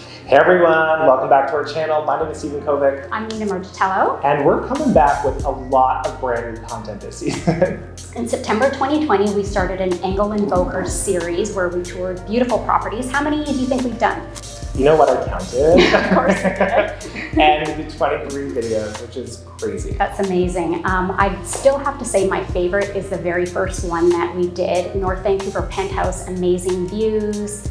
Hey everyone, welcome back to our channel. My name is Stephen Covic. I'm Nina Margiottiello. And we're coming back with a lot of brand new content this season. In September 2020, we started an Engel and Volkers series where we toured beautiful properties. How many do you think we've done? You know what I counted? of course and we did 23 videos, which is crazy. That's amazing. Um, I still have to say my favorite is the very first one that we did, North Vancouver Penthouse, amazing views.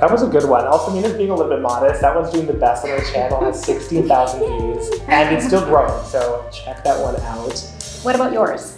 That was a good one. Also, Nina's being a little bit modest. That one's doing the best on our channel, has 16,000 views, and it's still growing, so check that one out. What about yours?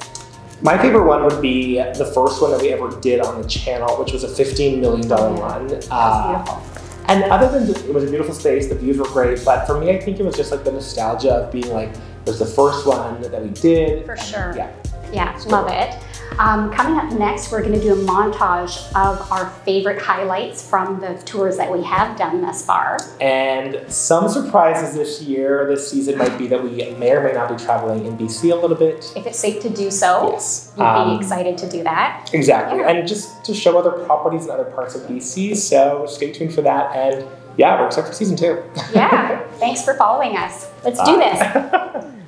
My favorite one would be the first one that we ever did on the channel, which was a $15 million one. Uh, beautiful. And other than just, it was a beautiful space, the views were great, but for me, I think it was just like the nostalgia of being like, it was the first one that we did. For sure. Yeah. Yeah, love it. Um, coming up next, we're going to do a montage of our favorite highlights from the tours that we have done thus far. And some surprises this year, this season might be that we may or may not be traveling in BC a little bit. If it's safe to do so, yes. we'd um, be excited to do that. Exactly. Yeah. And just to show other properties in other parts of BC. So stay tuned for that. And yeah, we're excited for season two. yeah. Thanks for following us. Let's Bye. do this.